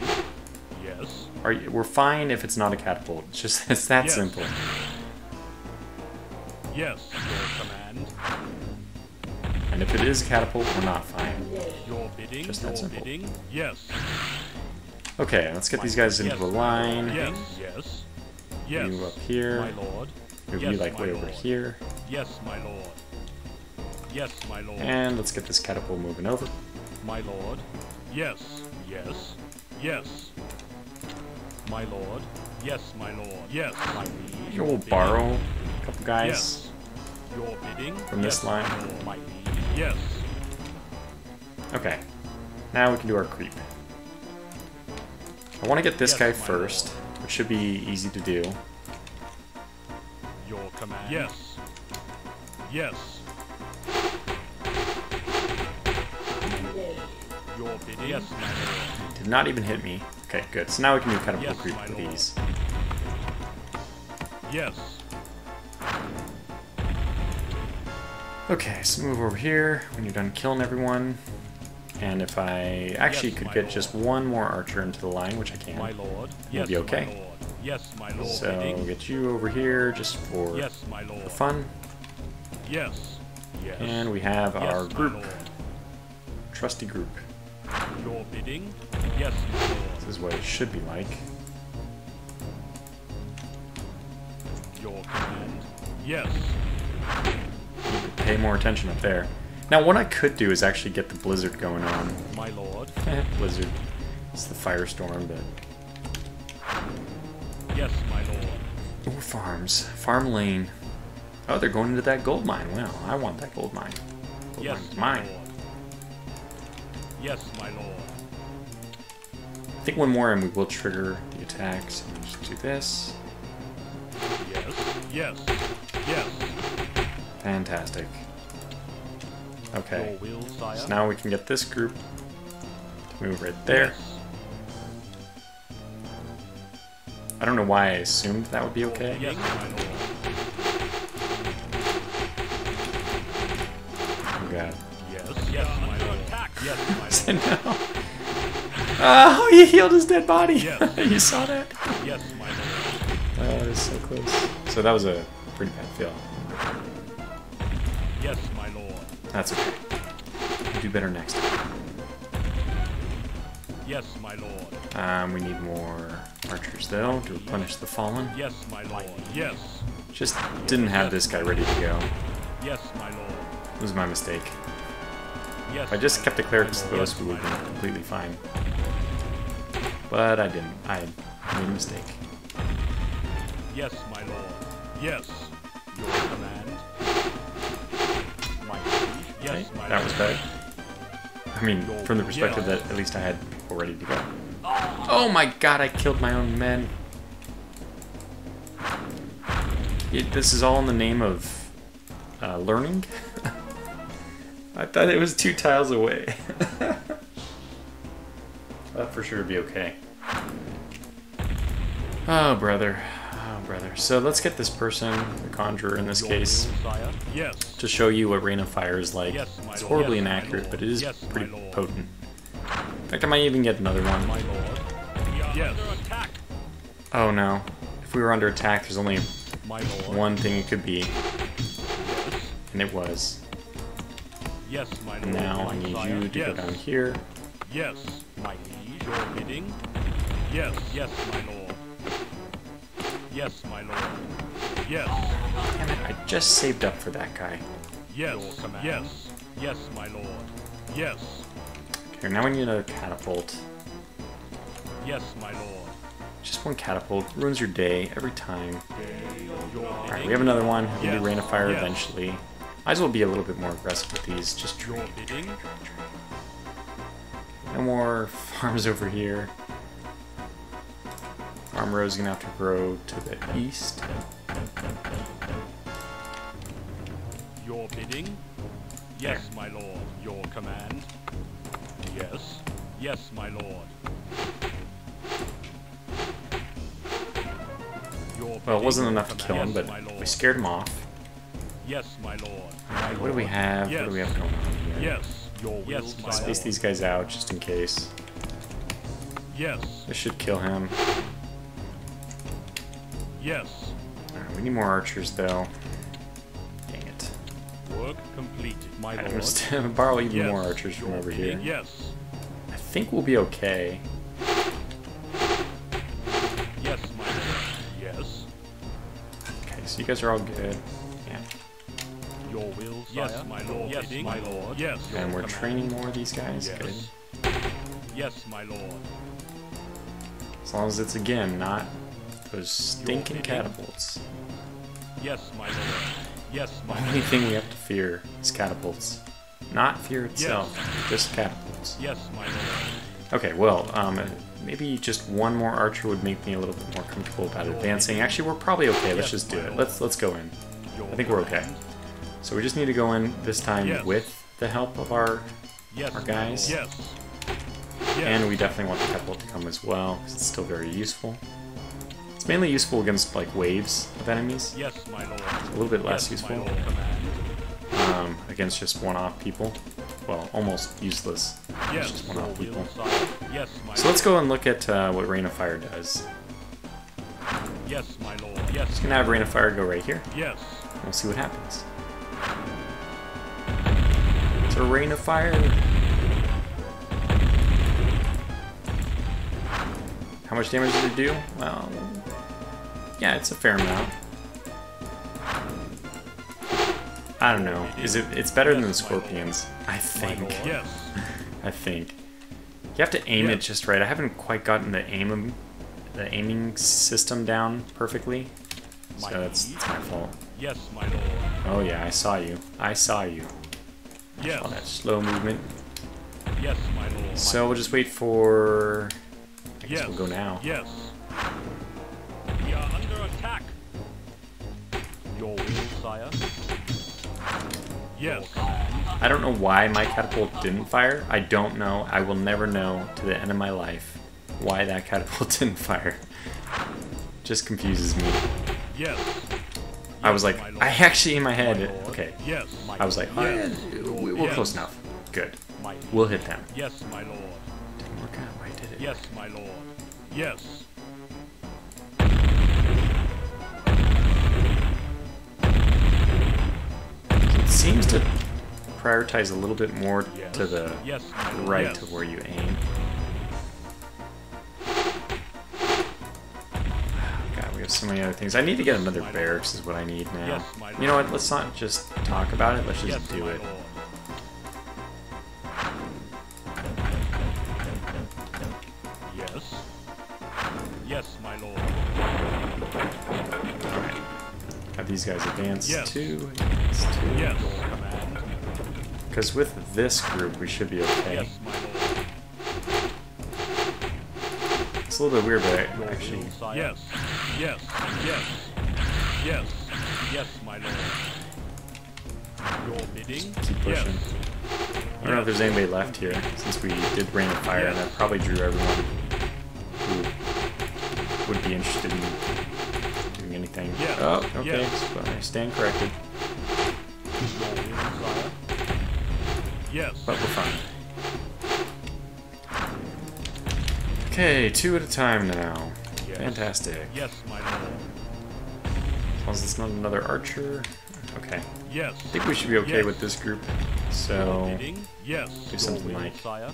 Yes, Are you, we're fine if it's not a catapult. It's just (laughs) it's that Yes. simple. yes. Your command. And if it is a catapult, we're not fine. Your bidding. Just that your simple. bidding. Yes. Okay, let's get these guys into Yes. a line. Yes. Yes. Yes. You up here. My lord. Move yes, you like my way over lord. here. Yes, my lord. Yes, my lord. And let's get this catapult moving over. My lord. Yes. Yes. Yes. My lord. Yes, my lord. Yes, my liege. Here we'll borrow a couple guys. Yes. Your bidding. From this line. My, lord. my. Yes. Okay. Now we can do our creep. I want to get this Yes, guy first, which should be easy to do. Your command. Yes. Yes. Yes. Did not even hit me. Okay, good. So now we can do Yes, creep my with lord. ease. Yes. Okay, so move over here when you're done killing everyone. And if I actually Yes, could get lord. just one more archer into the line, which I can. My lord. Yes, be okay. My lord. Yes, my lord. So we'll get you over here just for Yes, my lord. fun. Yes. Yes. And we have yes, our group, trusty group. Your bidding? Yes. This is what it should be like. Your command? Yes. Pay more attention up there. Now, what I could do is actually get the blizzard going on. My lord? Eh, (laughs) blizzard. It's the firestorm, but... Yes, my lord. More farms. Farm lane. Oh, they're going into that gold mine. Well, I want that gold mine. Gold Yes, mine. Yes, my lord. I think one more and we will trigger the attack. So we'll just do this. Yes. Yes. Yes. Fantastic. Okay. Will. So now we can get this group to move right there. Yes. I don't know why I assumed that would be okay. Yes, Yes, my lord. Oh, he healed his dead body. Yes. (laughs) you saw that? Yes, my lord. Oh, it was so close. So that was a pretty bad fail. Yes, my lord. That's okay. We'll do better next time. Yes, my lord. Um, we need more archers though to replenish the fallen. Yes, my lord. Yes. Just didn't have this guy ready to go. Yes, my lord. It was my mistake. Yes. If I just kept the clerics My to lord. those, we would have been completely fine. But I didn't. I made a mistake. Yes, my lord. Yes. Your command. My liege. Yes, Okay, my that was bad. I mean, from the perspective that at least I had people ready to go. Oh my god, I killed my own men. It, this is all in the name of uh, learning? I thought it was two tiles away. (laughs) that for sure would be okay. Oh, brother. Oh, brother. So let's get this person, the conjurer in this Your case. Yes. to show you what Rain of Fire is like. Yes, it's horribly Yes, inaccurate, but it is Yes, pretty potent. In fact, I might even get another one. My lord. Yes. attack. Oh no. If we were under attack, there's only My lord. one thing it could be, and it was. Yes, my lord. Now I need sire. you to yes. go down here. Yes, my liege. Your bidding. Yes. Yes, my lord. Yes, my lord. Yes. Damn it, I just saved up for that guy. Yes. Yes. Yes, my lord. Yes. Okay, now we need a catapult. Yes, my lord. Just one catapult ruins your day every time. Alright, we have another one. We'll Yes, do Rain of Fire yes. eventually. Might as well be a little bit more aggressive with these. Just. No more farms over here. Farm row is gonna have to grow to the east. Your bidding. Yes, my lord. Your command. Yes. Yes, my lord. Your Well, it wasn't enough to kill him, but we scared him off. Yes, my lord. Alright, what do we have? What do we have going on here? Yes. Your will, Let's my space lord. these guys out just in case. Yes. This should kill him. Yes. Alright, we need more archers though. Dang it. Work completed, my I'm lord. gonna (laughs) borrow even Yes. more archers from over here. Yes. I think we'll be okay. Yes, my lord. Yes. Okay, so you guys are all good. Lord. Yes, my lord. Yes. And we're command. training more of these guys. Yes. Good. Yes, my lord. As long as it's again not those stinking catapults. Yes, my lord. Yes, my The only thing we have to fear is catapults. Not fear itself, just catapults. Yes, my lord. Okay, well, um, maybe just one more archer would make me a little bit more comfortable about advancing. Actually, we're probably okay. Let's just do it. Let's let's go in. I think we're okay. So we just need to go in this time Yes. with the help of our, Yes, our guys. Yes. And we definitely want the catapult to come as well because it's still very useful. It's mainly useful against like waves of enemies. Yes, my lord. A little bit less useful My lord command. um, against just one-off people. Well, almost useless. against Yes, just one-off people. Yes, my So let's go and look at uh, what Rain of Fire does. Yes, my lord. Yes. Just gonna have Rain of Fire go right here. Yes. and We'll see what happens. A Rain of Fire. How much damage did it do? Well, yeah, it's a fair amount. I don't know. Is it? It's better than the scorpions, I think. Yes. (laughs) I think. You have to aim Yeah. it just right. I haven't quite gotten the aim, the aiming system down perfectly, so My that's, that's my fault. Yes, my lord. Oh yeah, I saw you. I saw you. Yes. All that slow movement. Yes, my lord. So we'll just wait for. I guess Yes. we'll go now. Yes. We are under attack. Your will, sire. Yes. I don't know why my catapult didn't fire. I don't know. I will never know to the end of my life why that catapult (laughs) didn't fire. Just confuses me. Yes. I was like. I actually in my head. Okay. Yes. My I was like, oh, yeah, we're close enough. Good. My We'll hit them. Yes, my lord. Didn't work out. Did it. Yes, my lord. Yes. It seems to prioritize a little bit more Yes. to the Yes, right yes. of where you aim. (sighs) God, we have so many other things. I need to get another barracks is what I need now. You know what? Let's not just talk about it. Let's just do it. Yes, my lord. Alright. Have these guys advance Yes. two. Advance two. Yes. Because with this group, we should be okay. Yes, my lord. It's a little bit weird, but I actually. Yes. Yes. Yes. Yes. Yes, my lord. Your bidding. Keep pushing. Yes. I don't know if there's anybody left here, since we did Rain of Fire, and that probably drew everyone be interested in doing anything. Yes. Oh, okay. Yes. So I stand corrected, Your will, sire. Yes. but we're fine. Okay, two at a time now. Yes. Fantastic. Yes, my lord. As long as it's not another archer. Okay. Yes. I think we should be okay Yes. with this group. So, bidding. Yes. do something like that.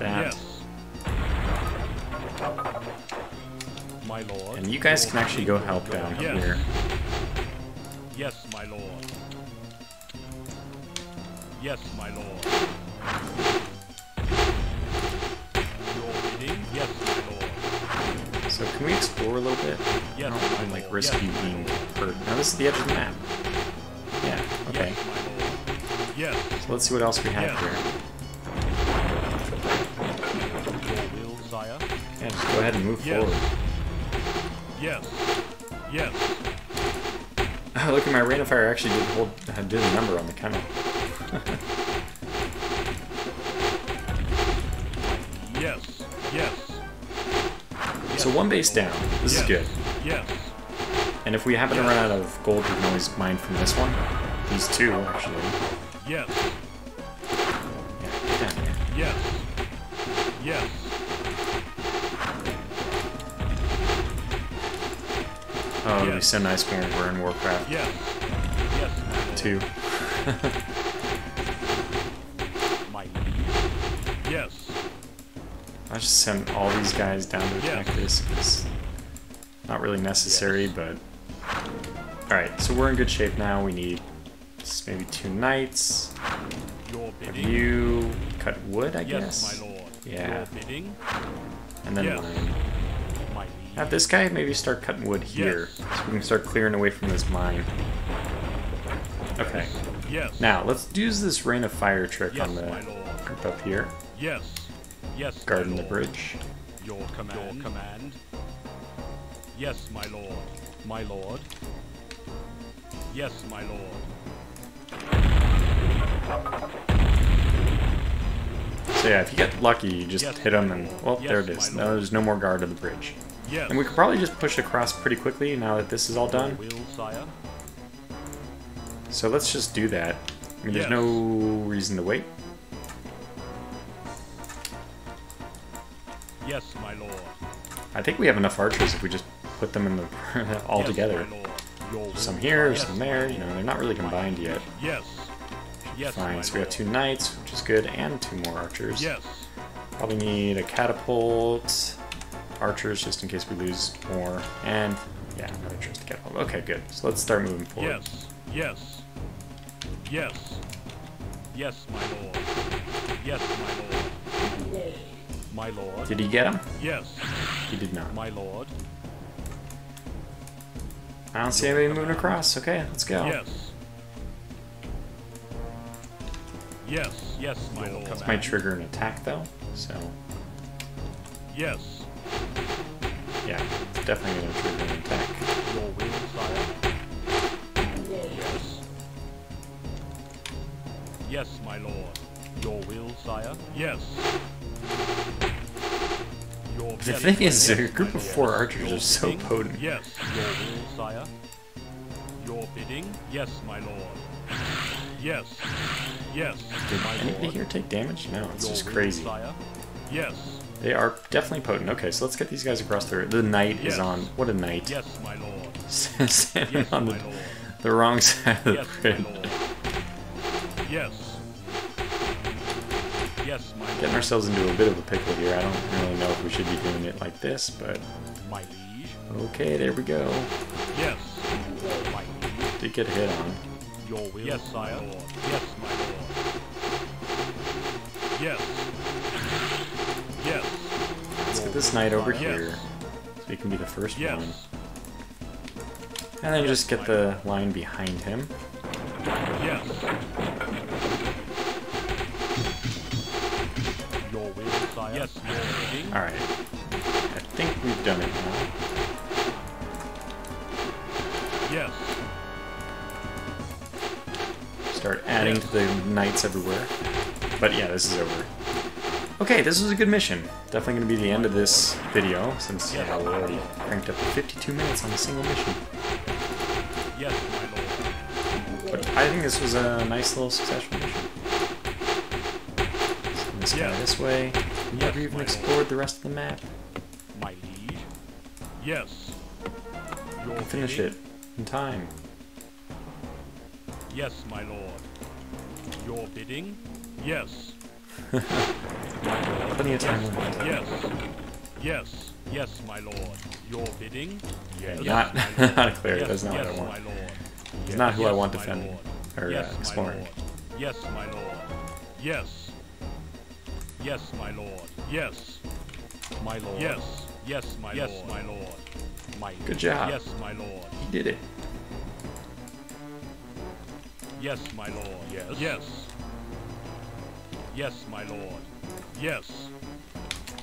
Yes. My lord. And you guys can actually go help down Yes. here. Yes, my lord. Yes, my lord. Yes, my lord. So can we explore a little bit? Yes, I don't like risk Yes, you being hurt. Now this is the edge of the map. Yeah, okay. Yes. Yes. So let's see what else we have here. Yeah, just go ahead and move forward. Yes. Yes. Oh, (laughs) look at my rain of fire actually did hold uh, did a number on the kennel. (laughs) Yes. Yes. So one base down. This Yes. is good. Yes. And if we happen to run out of gold, we can always mine from this one. These two, actually. Yes. Yeah. Yes. Yes. Oh, it'd be Yes. so nice when we're in Warcraft Yeah. Yes. lord. 2. (laughs) Yes. I just sent all these guys down to Yeah. attack this. It's not really necessary, but... Alright, so we're in good shape now. We need maybe two knights. Have you cut wood, I yes, guess? Yeah. And then Yes. mine. My liege. Have this guy maybe start cutting wood here. Yes. So we can start clearing away from this mine. Okay. Yes. Now, let's use this Rain of Fire trick Yes, on the my group up here. Yes. Yes. my Guarding the bridge. Your command. Your command. Yes, my lord. My lord. Yes, my lord. So yeah, if you get lucky, you just Yes, hit him my and... Well, there it Yes, is. my No, there's no more guard on the bridge. Yes. And we could probably just push across pretty quickly now that this is all done. will. So let's just do that. I mean, there's no reason to wait. Yes, my lord. I think we have enough archers if we just put them in the (laughs) all yes, together. My lord. Your will, Some here, sire. some there. You know, they're not really combined yet. Yes. Yes, Fine. So we have two knights, which is good, and two more archers. Yes. Probably need a catapult. Archers just in case we lose more. And yeah, another troops to get catapult. Okay, good. So let's start moving forward. Yes, yes, yes, yes, my lord. Yes, my lord. My lord. Did he get him? Yes, He did not. my lord. I don't see anybody moving across. Okay, let's go. Yes. Yes, yes, my lord. This might trigger an attack though, so Yes, yeah, definitely gonna trigger an attack. your will, sire. Yes. Yes, my lord. Your will, sire. Yes. Your The thing is, a group of four archers Your are so bidding? potent. Yes, your will, sire. Your bidding? Yes, my lord. Yes. Yes, Did my anybody lord. here take damage? No, it's Your just will, crazy. Sire. Yes. They are definitely potent. Okay, so let's get these guys across there. The knight is on. What a knight! Yes, my lord. (laughs) Standing Yes, on the, the wrong side of the Yes, my grid. lord. Yes. Yes, my Getting ourselves into a bit of a pickle here. I don't really know if we should be doing it like this, but My liege. okay, there we go. Yes. My liege. Did get a hit on. Your will, yes, sire. Lord. Yes, my lord. Yes. Yes. This knight over here, so he can be the first one. And then just get the line behind him. Yes. Your will, sire. Yes. Alright. I think we've done it now. Yes. Start adding to the knights everywhere. But yeah, this is over. Okay, this was a good mission. Definitely going to be the end of this video, since yeah, we're already cranked up to 52 minutes on a single mission. Yes, my lord. But I think this was a nice little successful mission. Send this guy Yeah. this way. Never even explored the rest of the map. My liege. Yes. Your finish it in time. Yes, my lord. Your bidding? Yes. Plenty of time left. Yes. Yes. Yes, my lord. Your bidding? Yes. Not, my (laughs) not clear. Yes, That's not yes, what I want. my lord. It's not who I want my defending or yes, uh, my exploring. lord. Yes, my lord. Yes. Yes, my lord. Yes. My lord. Yes. Yes, my yes, lord. my lord. My Good job. Yes, my lord. He did it. Yes, my lord. Yes. Yes. Yes, my lord. Yes.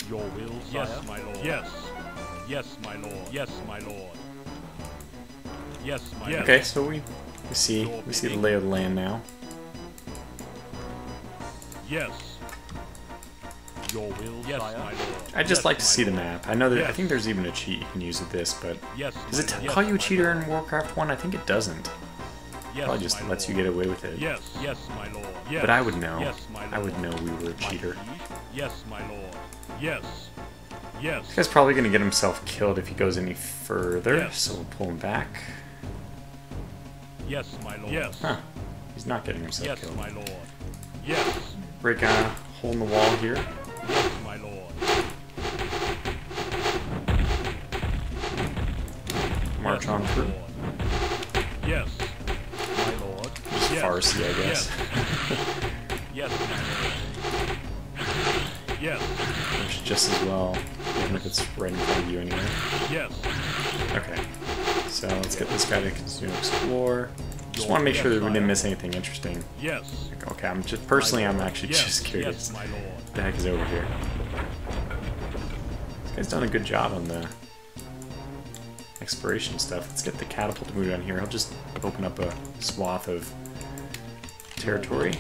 Your will, Yes, my lord. Yes. Yes, my lord. Yes, my lord. Yes, my yes. Okay, so we we see we see the lay of the land now. Yes. Your will, yes, my lord. I'd just Yes, like to my see the map. I know that I think there's even a cheat you can use with this, but Yes. does it yes, call you a cheater lord. in Warcraft One? I think it doesn't. Yes, Probably just lets you get away with it. Yes, yes, my lord. Yes. But I would know. Yes, my lord. I would know we were a cheater. Yes, my lord. Yes. Yes. This guy's probably gonna get himself killed if he goes any further, Yes. so we'll pull him back. Yes, my lord. Yes. Huh. He's not getting himself Yes, killed. my lord. Yes. Break a hole in the wall here. Yes, my lord. March Yes, on through. Yes. Farsi, I guess. Yes. yes, my lord. Yes. Works just as well, even if it's right in front of you anyway. Yes. Okay. So let's get this guy to continue to explore. Just want to make sure that we didn't miss anything interesting. Yes. Okay, I'm just personally, I'm actually yes. just curious. Yes, my lord. The heck is over here? This guy's done a good job on the exploration stuff. Let's get the catapult to move down here. I'll just open up a swath of territory.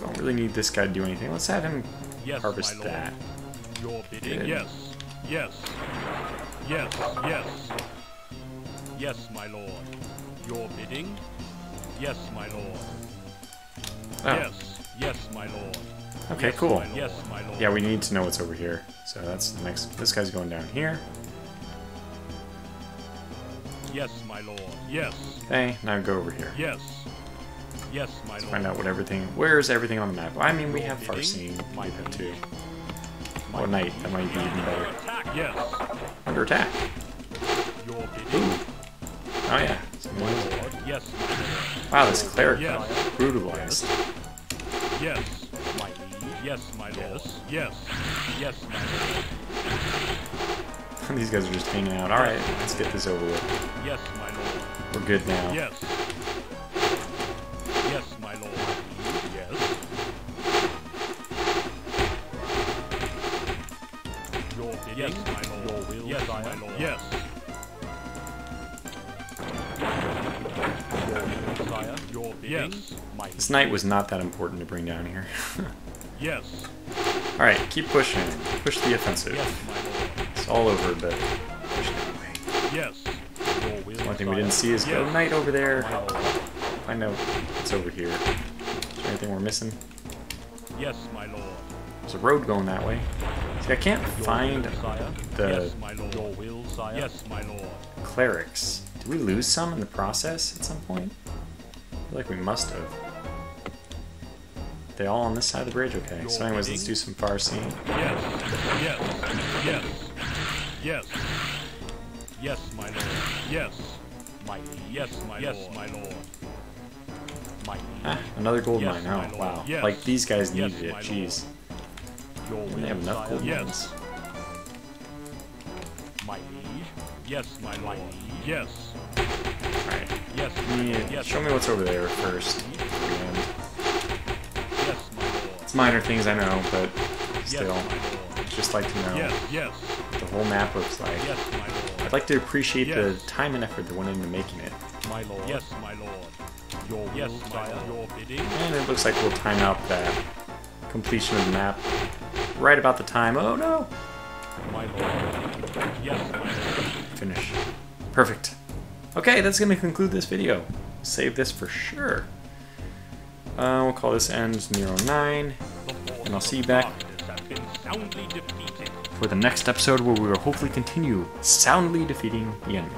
Don't really need this guy to do anything. Let's have him Yes, harvest that. Your bidding. Good. Yes. Yes. Yes. Yes. Yes, my lord. Your bidding. Yes, my lord. Oh, Yes. Yes, my lord. okay, Yes, cool. Yes, my lord. Yeah, we need to know what's over here. So that's the next. This guy's going down here. Yes, my lord. Yes. Okay, now go over here. Yes. Yes, my lord. Find out what everything. Where's everything on the map? I mean, we have Farsi. We have do that too. My Oh, night. That might be even better. Attack. Yes. Under attack. Ooh. Oh yeah. Yes. Wow, this cleric Yes. brutalized. Yes, my. Yes, my lord. Yes. Yes, my lord. (laughs) These guys are just hanging out. Alright, let's get this over with. Yes, my lord. We're good now. Yes, Yes, my lord. Your will. Yes, my lord. Yes. Your sire. Your bidding. Yes, my This knight was not that important to bring down here. (laughs) Yes. Alright, keep pushing. Push the offensive. Yes, my lord. It's all over, but push it anyway. Yes. Will, One thing we didn't see is go Yes. knight over there. I know it's over here. Is there anything we're missing? Yes, my lord. There's a road going that way. See, I can't find the yes, my lord. Your will, sire. Yes, my lord. clerics. Did we lose some in the process at some point? I feel like we must have. They all on this side of the bridge? Okay. So anyways, let's do some far seeing. Yes. Yes. Yes. Yes. Yes, my lord. Yes. My yes, my yes, my lord. My Ah, another gold Yes, mine. Oh, wow. Yes. Like, these guys Yes, needed it. my Jeez. Your will, have enough gold Yes. My liege. Yes, my lord. Yes. Alright. Yes. Yeah, Yes. show me what's over there first. And Yes, my lord. it's minor things I know, but still, my just like to know Yes, yes. what the whole map looks like. Yes, my lord. I'd like to appreciate the time and effort that went into making it. My lord. Yes, my lord. Your will, yes, sire. Your bidding. And it looks like we'll time out that completion of the map right about the time. Oh no! Finish. Perfect. Okay, that's going to conclude this video. Save this for sure. Uh, we'll call this end Nero 9 And I'll see you back. For the next episode where we will hopefully continue soundly defeating the enemy.